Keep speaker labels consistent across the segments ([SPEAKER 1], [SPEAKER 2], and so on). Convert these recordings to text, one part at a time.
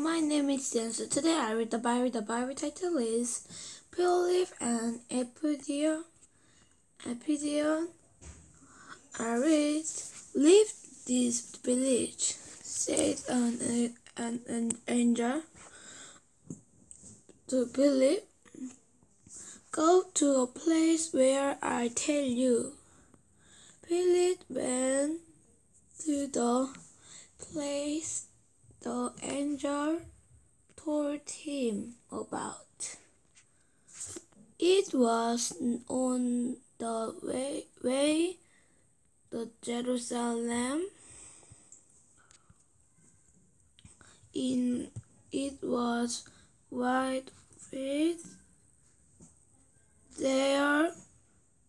[SPEAKER 1] My name is Jansu. Today I read the Bible. The Bible title is Philip and Epidion. Epidion. I read, Leave this village, said an, an, an angel to Philip. Go to a place where I tell you. Philip went to the place the angel told him about. It was on the way, way to Jerusalem. In it was white with there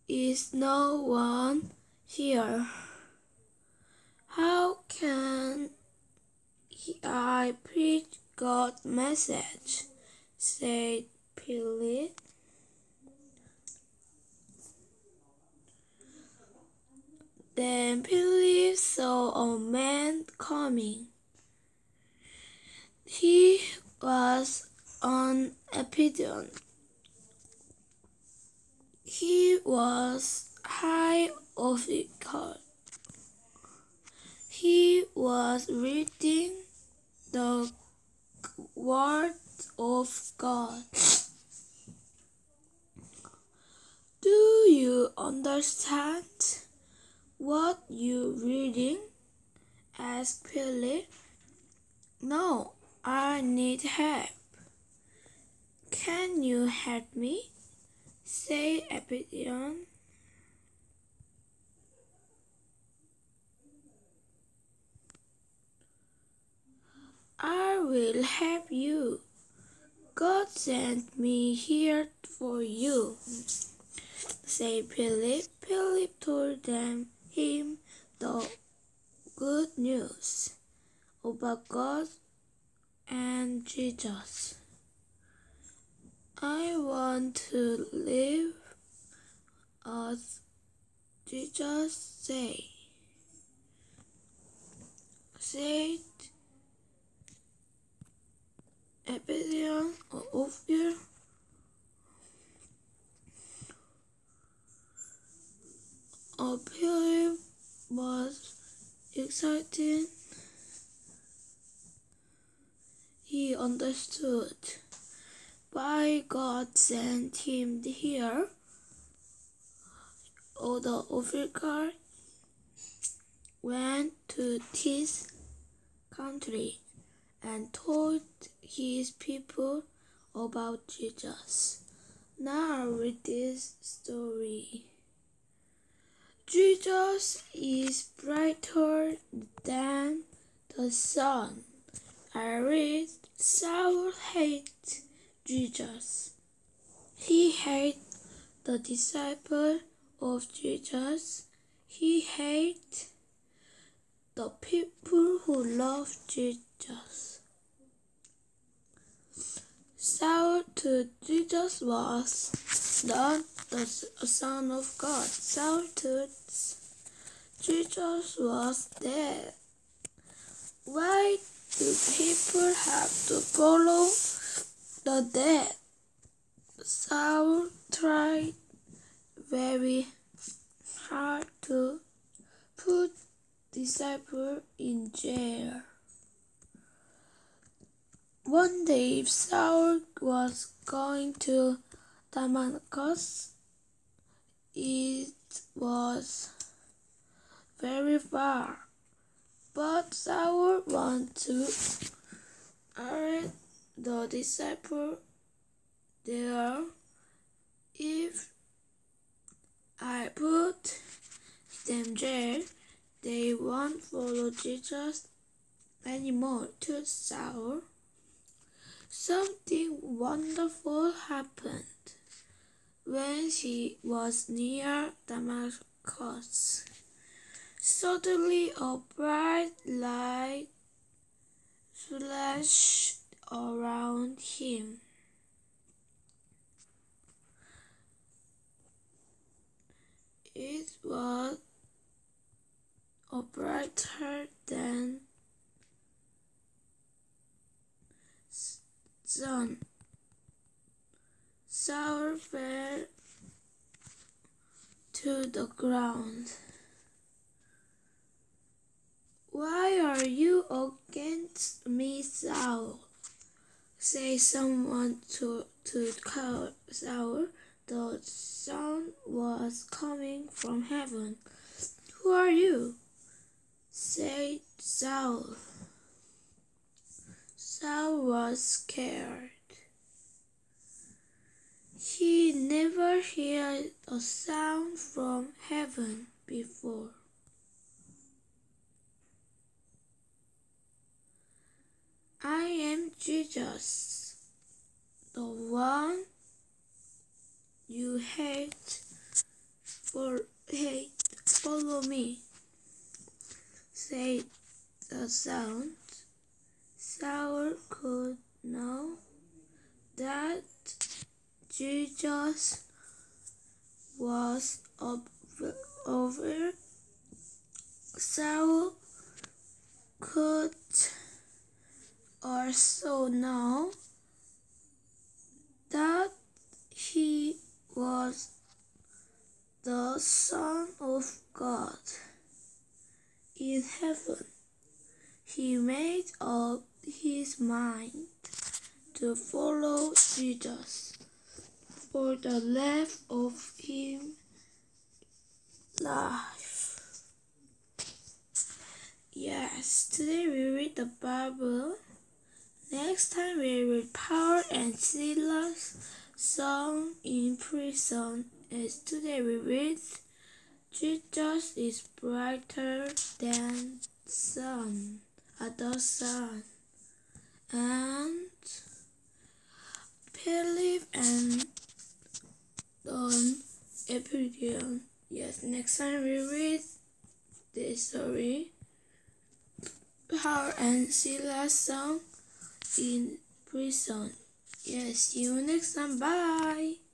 [SPEAKER 1] is no one here. How can I preach God's message, said Philip. Then Philip saw a man coming. He was an epidemic. He was high of the court. He was reading the word of God. Do you understand what you're reading? asked Philip. No, I need help. Can you help me? said Epidion. I will help you. God sent me here for you, said Philip. Philip told them him the good news about God and Jesus. I want to live as Jesus said. Said Epidemion or Ophir. Ophir was excited. He understood why God sent him here. All the Africa went to this country and told his people about Jesus. Now read this story. Jesus is brighter than the sun. I read Saul hate Jesus. He hate the disciple of Jesus. He hate the people who love Jesus. Saul to Jesus was not the Son of God. Saul to Jesus was dead. Why do people have to follow the dead? Saul tried very hard to disciple in jail. One day Saul was going to Damascus. It was very far, but Saul wanted to arrest the disciple there. If I put them there, won't follow Jesus anymore. To sour. Something wonderful happened when he was near Damascus. Suddenly, a bright light flashed around him. It was a brighter than sun. Saul fell to the ground. Why are you against me, Saul? Say someone to, to Saul. The sound was coming from heaven. Who are you? Said Saul. Saul was scared. He never heard a sound from heaven before. I am Jesus, the one you hate for hate follow me said the sound. Saul could know that Jesus was up over. Saul could also know that he was the Son of God heaven. He made up his mind to follow Jesus for the rest of his life. Yes, today we read the Bible. Next time we read Paul and Silas song in prison. As today we read Jesus is brighter than sun, the sun, and Philip and Don Epidemion. Yes, next time we read this story, Paul and Silas song in prison. Yes, see you next time. Bye.